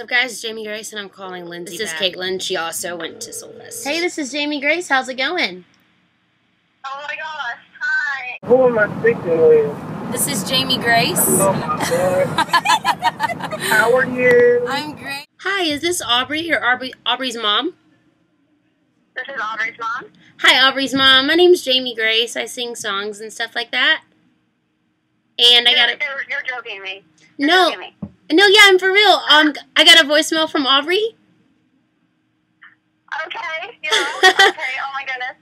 What's up, guys? It's Jamie Grace, and I'm calling Lindsay. This back. is Caitlin. She also went to Soulfest. Hey, this is Jamie Grace. How's it going? Oh my gosh, hi. Who am I speaking with? This is Jamie Grace. Oh my God. How are you? I'm great. Hi, is this Aubrey or Aubrey, Aubrey's mom? This is Aubrey's mom. Hi, Aubrey's mom. My name's Jamie Grace. I sing songs and stuff like that. And I got you're, a you're, you're joking me. You're no, joking me. No, yeah, I'm for real. Um, I got a voicemail from Aubrey. Okay, you know, okay, oh my goodness.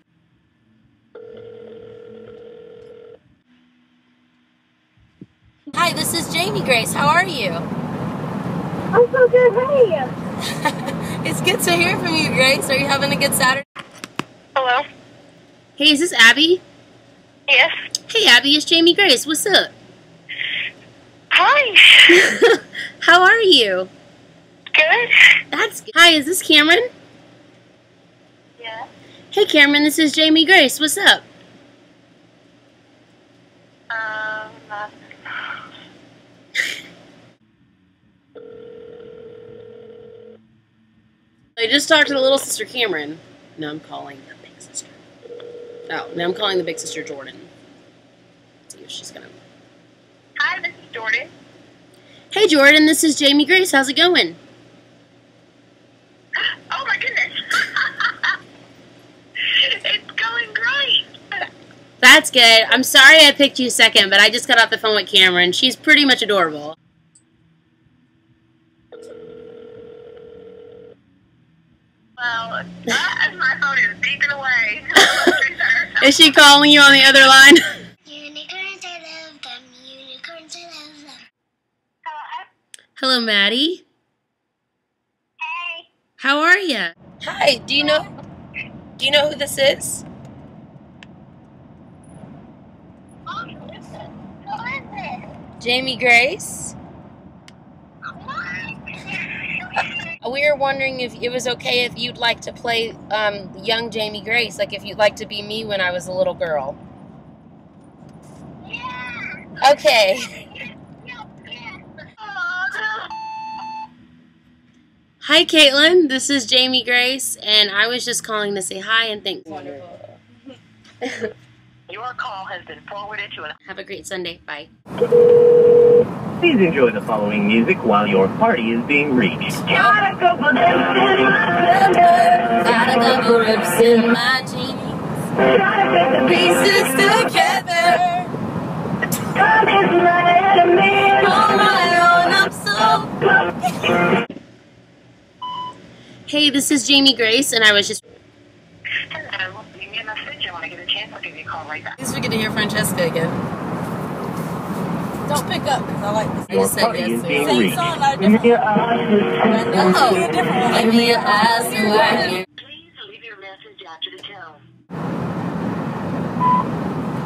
Hi, this is Jamie Grace. How are you? I'm so good, hey. it's good to hear from you, Grace. Are you having a good Saturday? Hello? Hey, is this Abby? Yes? Hey, Abby, it's Jamie Grace. What's up? Hi. How are you? Good? That's good. Hi, is this Cameron? Yeah. Hey, Cameron, this is Jamie Grace. What's up? Um, uh, I just talked to the little sister Cameron. Now I'm calling the big sister. Oh, now I'm calling the big sister Jordan. See if she's gonna. hi, this is Jordan. Hey, Jordan, this is Jamie Grace. How's it going? Oh my goodness. it's going great. That's good. I'm sorry I picked you second, but I just got off the phone with Cameron. She's pretty much adorable. Well, my phone is beeping away. Is she calling you on the other line? Hello, Maddie. Hey. How are you? Hi. Do you know? Do you know who this is? Who is it? Jamie Grace. We were wondering if it was okay if you'd like to play um, young Jamie Grace, like if you'd like to be me when I was a little girl. Yeah. Okay. Hi, Caitlin. This is Jamie Grace, and I was just calling to say hi and thank Your call has been forwarded to an Have a great Sunday. Bye. Please enjoy the following music while your party is being reached. Got a couple rips in my Got a couple rips in my jeans. Gotta get the pieces together. Hey, this is Jamie Grace, and I was just. Hello. Leave me a message. I want to get a chance. I'll give you a call right back. At least we get to hear Francesca again. Don't pick up because I like this. I just said yes. is Same reached. song, not a different one. I know. Oh. A different one. Give me a eyes so Please leave your message after the tone.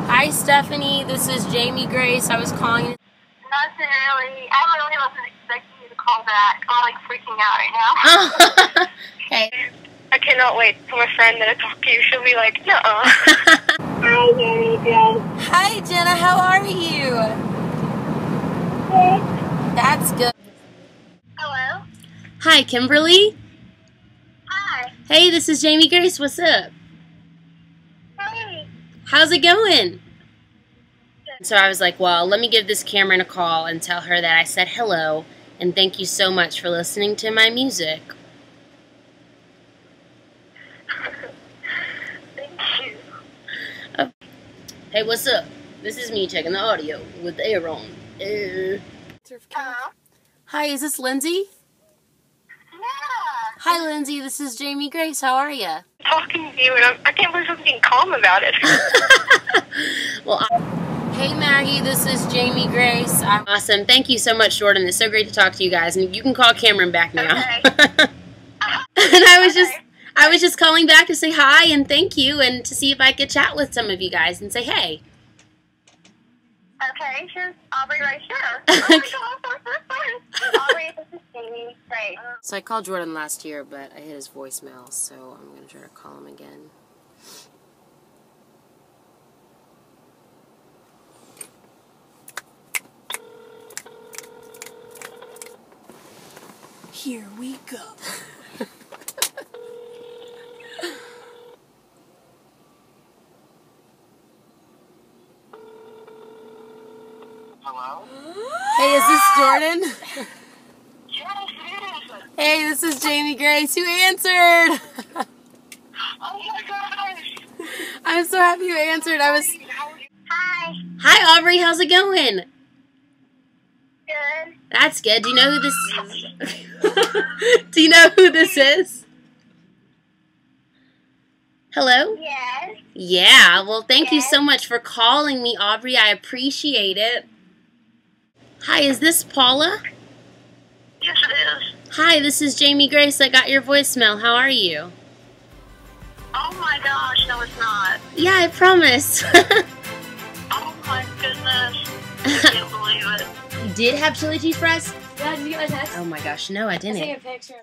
Hi, Stephanie. This is Jamie Grace. I was calling. Nothing really. I really wasn't expecting you to call back. I'm like freaking out right now. okay. I cannot wait for my friend to talk to you. She'll be like, no. Hi, Jenny. Hi, Jenna. How are you? That's good. Hello. Hi, Kimberly. Hi. Hey, this is Jamie Grace. What's up? Hey. How's it going? So I was like, well, let me give this Cameron a call and tell her that I said hello and thank you so much for listening to my music. Thank you. Hey, what's up? This is me checking the audio with the air on. Uh, Hi, is this Lindsay? Yeah. Hi, Lindsay. This is Jamie Grace. How are you? Talking to you, and I'm, I can't believe I'm being calm about it. well, I- hey Maggie, this is Jamie Grace. I'm awesome. Thank you so much, Jordan. It's so great to talk to you guys, and you can call Cameron back now. Okay. and I was just, I was just calling back to say hi and thank you, and to see if I could chat with some of you guys and say hey. Okay, here's Aubrey right here. Oh my God, Aubrey, this is Jamie. Great. So I called Jordan last year, but I hit his voicemail, so I'm gonna try to call him again. Here we go. Hello? Hey, is this Jordan? Yes, it is. Hey, this is Jamie Grace. Who answered? Oh my gosh. I'm so happy you answered. I was. How are you? Hi. Hi, Aubrey. How's it going? Good. That's good. Do you know who this is? Do you know who this is? Hello? Yes. Yeah. Well, thank you so much for calling me, Aubrey. I appreciate it. Hi, is this Paula? Yes, it is. Hi, this is Jamie Grace. I got your voicemail. How are you? Oh my gosh, no, it's not. Yeah, I promise. did have chili cheese fries? Yeah, did you get my text? Oh my gosh, no, I didn't. a picture.